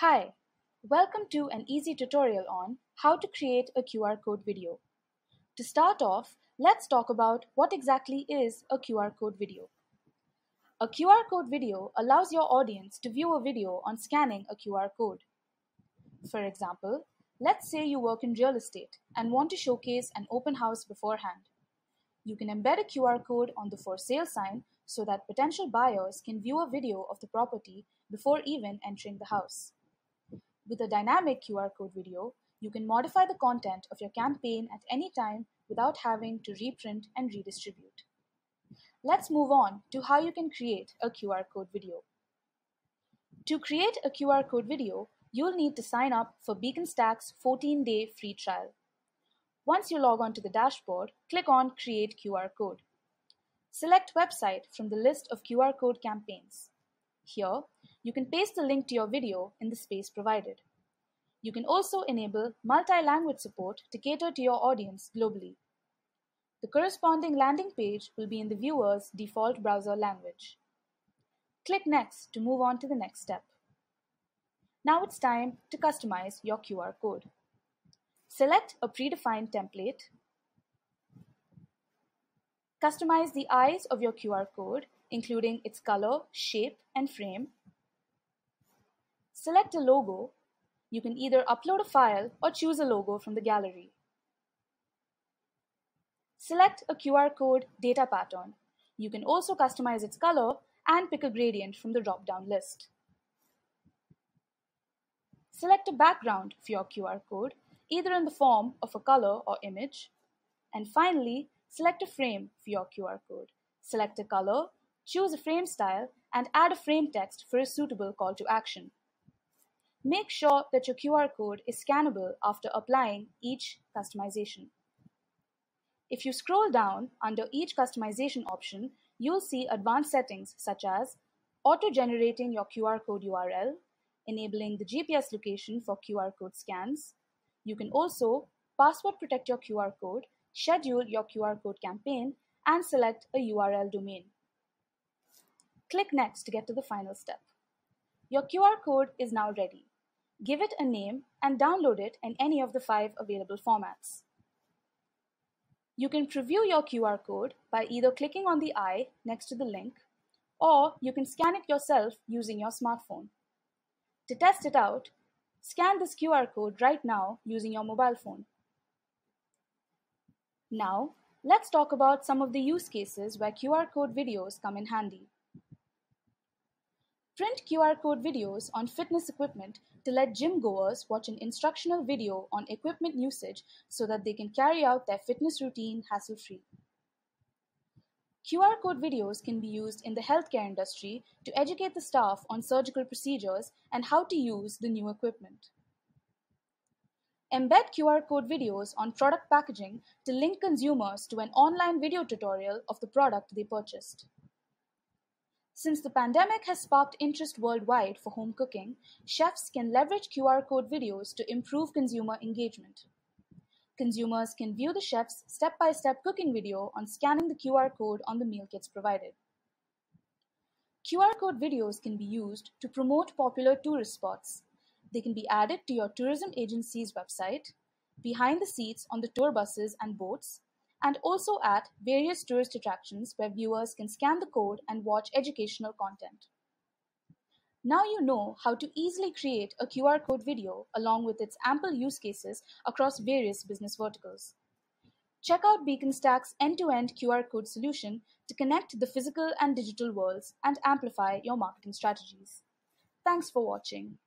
Hi, welcome to an easy tutorial on how to create a QR code video. To start off, let's talk about what exactly is a QR code video. A QR code video allows your audience to view a video on scanning a QR code. For example, let's say you work in real estate and want to showcase an open house beforehand. You can embed a QR code on the for sale sign so that potential buyers can view a video of the property before even entering the house. With a dynamic QR code video, you can modify the content of your campaign at any time without having to reprint and redistribute. Let's move on to how you can create a QR code video. To create a QR code video, you'll need to sign up for Beaconstac's 14-day free trial. Once you log on to the dashboard, click on Create QR Code. Select Website from the list of QR code campaigns. Here, you can paste the link to your video in the space provided. You can also enable multi-language support to cater to your audience globally. The corresponding landing page will be in the viewer's default browser language. Click Next to move on to the next step. Now it's time to customize your QR code. Select a predefined template. Customize the eyes of your QR code, including its color, shape, and frame. Select a logo. You can either upload a file or choose a logo from the gallery. Select a QR code data pattern. You can also customize its color and pick a gradient from the drop-down list. Select a background for your QR code, either in the form of a color or image. And finally, select a frame for your QR code. Select a color, choose a frame style, and add a frame text for a suitable call to action. Make sure that your QR code is scannable after applying each customization. If you scroll down under each customization option, you'll see advanced settings such as auto-generating your QR code URL, enabling the GPS location for QR code scans. You can also password protect your QR code, schedule your QR code campaign, and select a URL domain. Click Next to get to the final step. Your QR code is now ready. Give it a name and download it in any of the five available formats. You can preview your QR code by either clicking on the eye next to the link, or you can scan it yourself using your smartphone. To test it out, scan this QR code right now using your mobile phone. Now, let's talk about some of the use cases where QR code videos come in handy. Print QR code videos on fitness equipment to let gym goers watch an instructional video on equipment usage so that they can carry out their fitness routine hassle free. QR code videos can be used in the healthcare industry to educate the staff on surgical procedures and how to use the new equipment. Embed QR code videos on product packaging to link consumers to an online video tutorial of the product they purchased. Since the pandemic has sparked interest worldwide for home cooking, chefs can leverage QR code videos to improve consumer engagement. Consumers can view the chef's step-by-step cooking video on scanning the QR code on the meal kits provided. QR code videos can be used to promote popular tourist spots. They can be added to your tourism agency's website, behind the seats on the tour buses and boats, and also at various tourist attractions where viewers can scan the code and watch educational content. Now you know how to easily create a QR code video along with its ample use cases across various business verticals. Check out Beaconstac's end-to-end QR code solution to connect the physical and digital worlds and amplify your marketing strategies. Thanks for watching.